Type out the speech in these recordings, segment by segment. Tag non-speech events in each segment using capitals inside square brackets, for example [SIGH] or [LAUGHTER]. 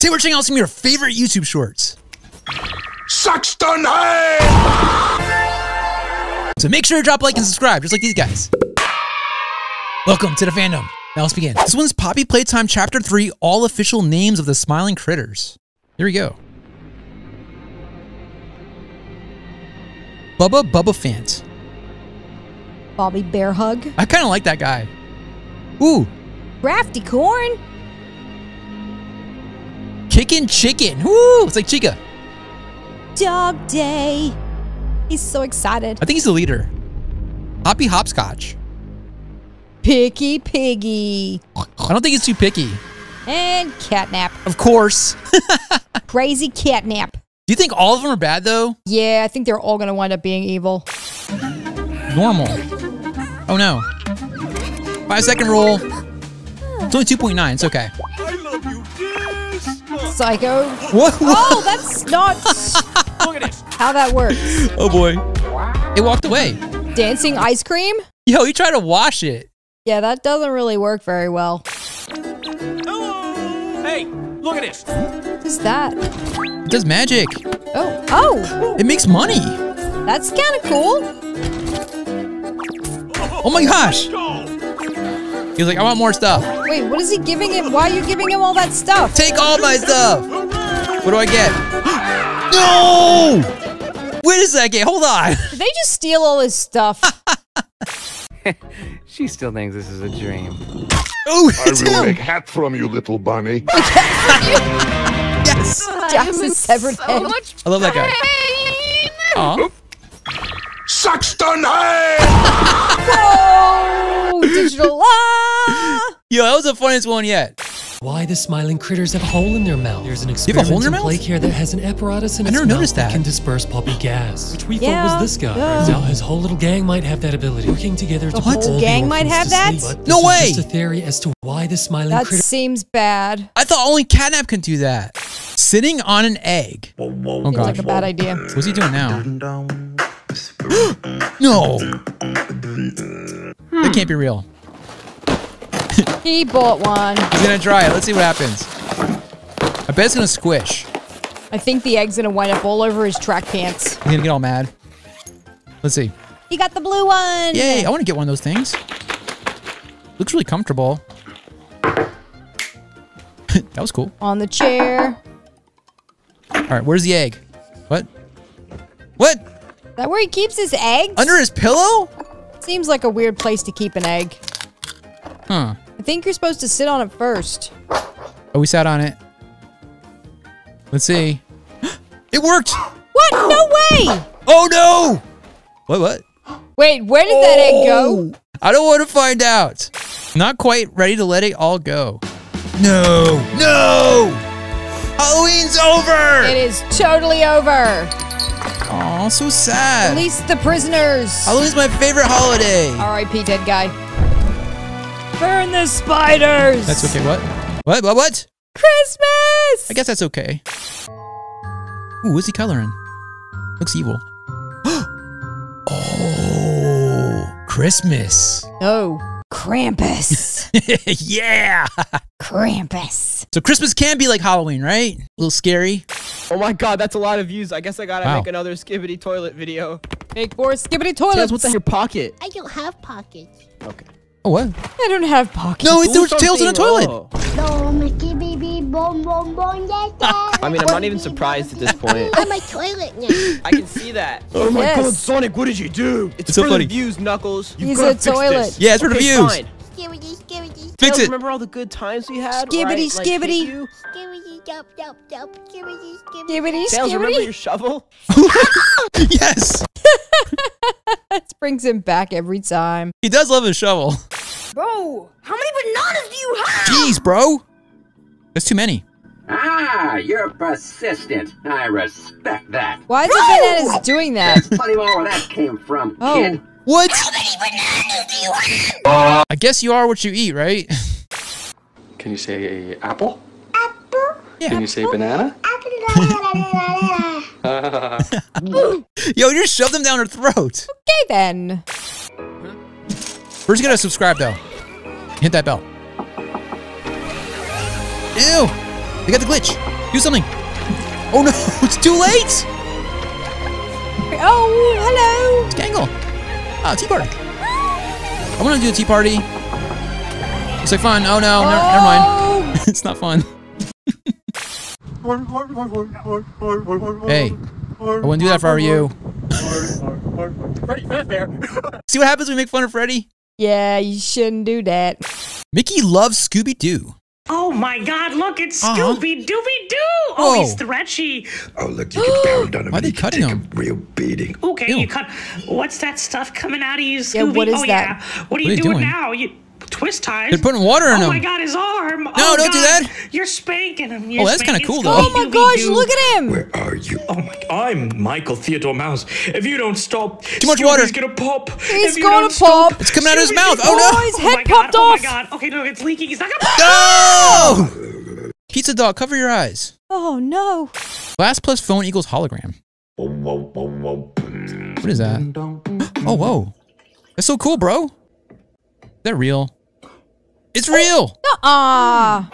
Today we're checking out some of your favorite YouTube shorts. Saxton So make sure to drop a like and subscribe, just like these guys. Welcome to the fandom. Now let's begin. This one's Poppy Playtime Chapter 3, All Official Names of the Smiling Critters. Here we go. Bubba Bubbaphant. Bobby Bear Hug. I kind of like that guy. Ooh, Crafty Corn. Kickin' Chicken. Woo, it's like Chica. Dog Day. He's so excited. I think he's the leader. Hoppy Hopscotch. Picky Piggy. I don't think he's too picky. And Catnap. Of course. [LAUGHS] Crazy Catnap. Do you think all of them are bad though? Yeah, I think they're all gonna wind up being evil. Normal. Oh no. Five second rule. It's only 2.9. It's okay. Psycho. What? what? Oh, that's not Look at this. how that works. Oh boy. It walked away. Dancing ice cream? Yo, he tried to wash it. Yeah, that doesn't really work very well. Hello. Hey, look at this. What's that? It does magic. Oh, oh, It makes money. that's kind of cool. Oh my gosh. Go. He was like, I want more stuff. Wait, what is he giving him? Why are you giving him all that stuff? Take all my stuff. What do I get? [GASPS] no! Wait a second. Hold on. Did [LAUGHS] they just steal all his stuff? [LAUGHS] She still thinks this is a dream. Oh, I it's will him. make hat from you, little bunny. [LAUGHS] Yes. Jackson's severed head. I love that guy. Aw. Saxton Oh, digital. Ah! Yo, that was the funniest one yet. Why the smiling critters have a hole in their mouth. There's an have a hole in experiment in mouth? play here that has an apparatus in I its never mouth noticed that. can disperse poppy gas, which we Yeah, thought was this guy. yeah. Turns out his whole little gang might have that ability, working together to What? put all the gang might have to that? sleep. But No this is way. Just a theory as to why the smiling That critter. seems bad. I thought only catnap can do that. Sitting on an egg. Oh Seems gosh. like a bad idea. What's he doing now? [GASPS] no. That can't be real. [LAUGHS] He bought one. He's gonna try it. Let's see what happens. I bet it's gonna squish. I think the egg's gonna wind up all over his track pants. He's gonna get all mad. Let's see. He got the blue one. Yay! I want to get one of those things. Looks really comfortable. [LAUGHS] that was cool. On the chair. All right, where's the egg? What? What? Is that where he keeps his eggs? Under his pillow? Seems like a weird place to keep an egg. Huh. I think you're supposed to sit on it first. Oh, we sat on it. Let's see. [GASPS] It worked! What? No way! Oh no! What? What? Wait, where did that egg go? Oh! I don't want to find out. Not quite ready to let it all go. No! No! Halloween's over! It is totally over. Aw, so sad. Release the prisoners. Halloween's my favorite holiday. R.I.P. dead guy. Burn the spiders. That's okay. What? What? What? What? Christmas. I guess that's okay. Ooh, what's he coloring? Looks evil. [GASPS] oh, Christmas. Oh, Krampus. [LAUGHS] yeah. Krampus. So Christmas can be like Halloween, right? A little scary. Oh my god, that's a lot of views. I guess I gotta Wow. make another skibidi toilet video. Big boy skibidi Tails, toilets. what's in your pocket? I don't have pockets. Okay. Oh, what? I don't have pockets. No, it Do threw tails in a toilet. Oh. No, Mickey baby boom boom boom yes, [LAUGHS] yes. I mean, I'm not even surprised at this point. I'm a toilet now. [LAUGHS] I can see that. Oh my God, Sonic, what did you do? It's, It's so for funny. the views, Knuckles. You've He's gotta a fix toilet. This. Yeah, it's for the Okay, views. Fine. Skibidi skibidi Fix Tails, it. remember all the good times we had? Skibidi, where I, like, hit skibidi. you? skibidi dub dub dub skibidi skibidi. Skibbity, remember your shovel? [LAUGHS] yes. That brings him back every time. He does love his shovel. Bro, how many bananas do you have? Jeez, bro. That's too many. Ah, you're persistent. I respect that. Why is the bananas doing that? Plenty more where that came from, Oh. kid. What? How many bananas do you have? I guess you are what you eat, right? Can you say apple? Apple. Yeah. Can you say banana? [LAUGHS] [LAUGHS] Yo, you just shove them down her throat. Okay then. First, you gotta subscribe though. Hit that bell. Ew. They got the glitch. Do something. Oh no, [LAUGHS] it's too late. Oh, hello. It's Gangle. Oh, tea party. I want to do a tea party. It's like fun. Oh no, never, never mind. Oh, it's not fun. Hey, I wouldn't do that if I were you. See what happens when we make fun of Freddy? yeah, you shouldn't do that. Mickey loves Scooby Doo. Oh my god, look, it's Uh-huh. Scooby Dooby Doo! Oh, he's Whoa. stretchy. Oh, look, you get down [GASPS] on him. Why are they he can cutting take him? a real beating. Okay, Ew. you cut. What's that stuff coming out of you, Scooby? Yeah, what is oh, that? yeah. What are you What are they doing, doing? now? You twist ties. They're putting water in him. oh my god, his arm. No, oh, don't do that. You're spanking him. You're Oh, that's kinda cool, though. Oh my gosh, look at him. Where are you? Oh my! I'm Michael Theodore Mouse. If you don't stop, Too much water. Scooby's gonna pop. He's If you gonna don't stop, pop. It's coming out of his mouth. gonna Oh Oh, no! his Oh head my god, popped oh my god. Okay, look, it's leaking. He's not gonna. No! Oh. Pizza dog, cover your eyes. Oh no. Glass plus phone equals hologram. What is that? [GASPS] Oh, whoa. That's so cool, bro. Is that real? It's real! Ah.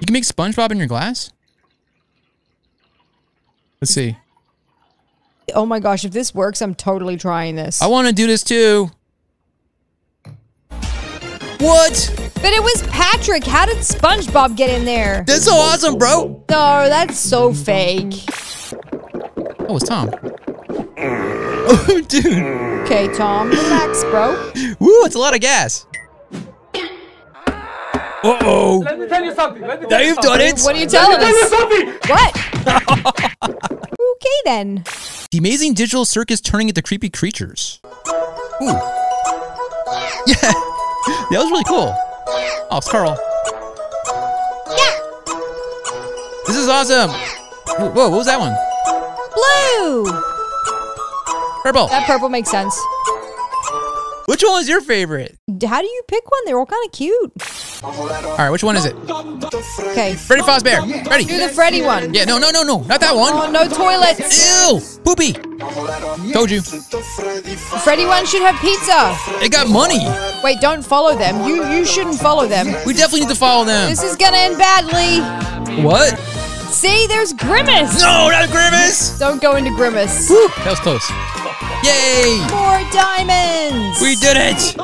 You can make SpongeBob in your glass? Let's see. Oh my gosh, if this works, I'm totally trying this. I want to do this too. What? But it was Patrick. How did SpongeBob get in there? That's so awesome, bro. No, that's so fake. Oh, it's Tom. Oh, [LAUGHS] [LAUGHS] dude. Okay, Tom, relax, bro. Woo, it's a lot of gas. Uh-oh. Let me tell you something. Let me Now you've done it. What are you telling tell you us? something. What? [LAUGHS] okay then. The amazing digital circus turning into creepy creatures. Ooh. Yeah. [LAUGHS] That was really cool. Oh, it's Carl. Yeah. This is awesome. Whoa, what was that one? Blue. Purple. That purple makes sense. Which one was your favorite? How do you pick one? They're all kind of cute. All right, which one is it? Okay. Freddy Fazbear. Ready? Do the Freddy one. Yeah, no, no, no, no, not that one. Oh, no toilets. Ew, poopy. Told you. Freddy one should have pizza. They got money. Wait, don't follow them. You you shouldn't follow them. We definitely need to follow them. This is gonna end badly. What? See, there's Grimace. No, not Grimace. Don't go into Grimace. Whew, that was close. Yay! More diamonds. We did it!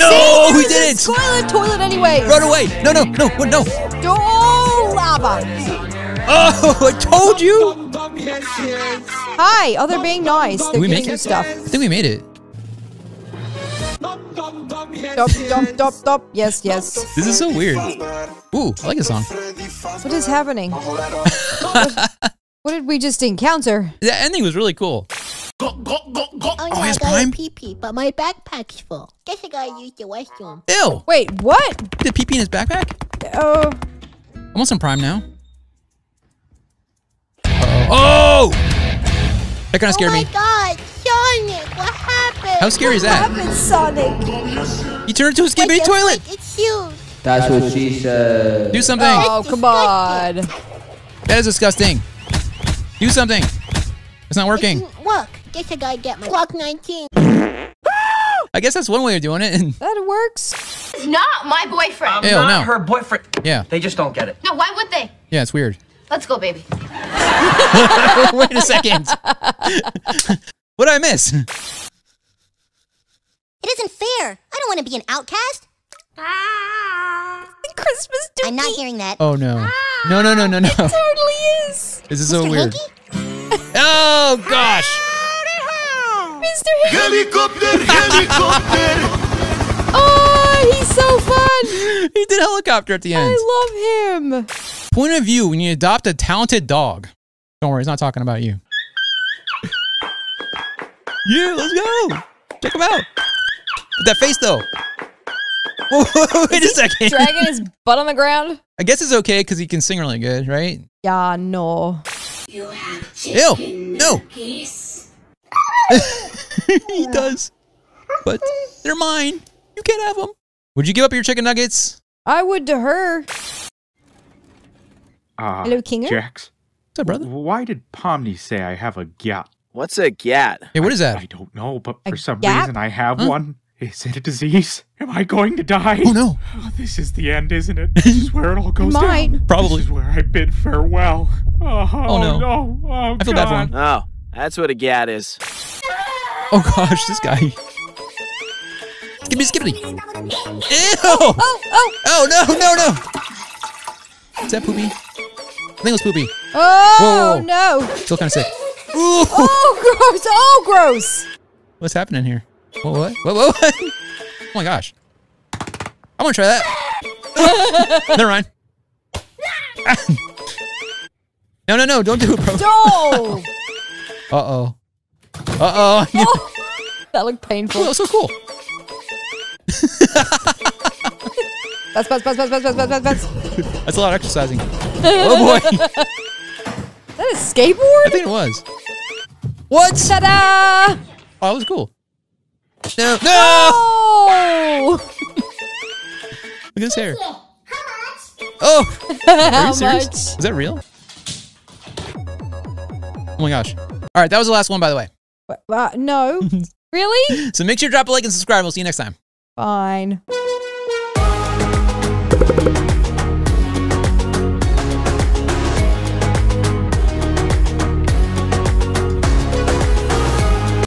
No, See, we did a it! Toilet, toilet anyway. Run away! No, no, no, what, no! Oh, lava. Oh, I told you! Hi. Oh, they're being nice. They're Did we giving you stuff. I think we made it. Dop, dop, dop, dop. Yes, yes. This is so weird. Ooh, I like this song. What is happening? what, [LAUGHS] what did we just encounter? The ending was really cool. Oh, Oh, here's Prime. pee pee, but my backpack's full. Guess I gotta use the restroom. Ew! Wait, what? Did pee pee in his backpack? Oh, I want some Prime now. Uh-oh. Oh! That kind of scared oh me. oh my me. god, Sonic, what happened? How scary is what that? happened, Sonic? He turned into a Wait, skibidi toilet! like It's huge. That's what she said. Do something! Oh, come on. That is disgusting. Do something. It's not working. didn't work. Guess I gotta get my Glock 19. [LAUGHS] I guess that's one way of doing it. [LAUGHS] That works. It's not my boyfriend. Ew, no. her boyfriend. Yeah, They just don't get it. No, why would they? yeah, it's weird. Let's go, baby. [LAUGHS] Wait a second. what did I miss? It isn't fair. I don't want to be an outcast. Ah, Christmas I'm not hearing that. Oh no. No, no, no, no, no. It totally is. This is so weird. Hanky? Oh gosh. Mr. Helicopter, helicopter. [LAUGHS] Oh, he's so fun. He did helicopter at the end. I love him. Point of view when you adopt a talented dog. Don't worry, he's not talking about you. yeah, let's go. Check him out. With that face though. [LAUGHS] Whoa, wait a second. Dragging his butt on the ground. I guess it's okay because he can sing really good, right? Yeah, no. Ew. No. [LAUGHS] he does. But they're mine. You can't have them. Would you give up your chicken nuggets? I would to her. Uh, Hello, Kinger? Jax. What's up, brother? Why did Pomni say I have a gat? What's a gat? Hey, what is that? I don't know, but A for some gap? reason I have Huh? one. Is it a disease? Am I going to die? Oh no. Oh, this is the end, isn't it? This is where it all goes Might. down. Probably. This is where I bid farewell. Oh, Oh, no. no. Oh, I feel bad for him. Oh, that's what a gat is. [LAUGHS] Oh gosh, this guy. Skippity skippity. Ew! Oh, oh, Oh no, no, no! Is that poopy? I think it was poopy. oh, Whoa, no. Still kind of sick. Ooh! Oh, gross. Oh, gross. What's happening here? What? What? What? What? what? Oh my gosh! I want to try that. [LAUGHS] Never mind. [LAUGHS] no, no, no! Don't do it, bro. Oh, Uh oh. Uh [LAUGHS] oh. that looked painful. That was so cool. Buzz, buzz, buzz, buzz, buzz, buzz, buzz, buzz. That's a lot of exercising. [LAUGHS] oh boy. that a skateboard? I think it was. What? Ta-da! Oh, that was cool. No. No! [LAUGHS] Look at his hair. Oh! Are you serious? Much? Is that real? Oh my gosh. All right, that was the last one, by the way. Uh, no. [LAUGHS] really? So make sure to drop a like and subscribe. We'll see you next time. Fine.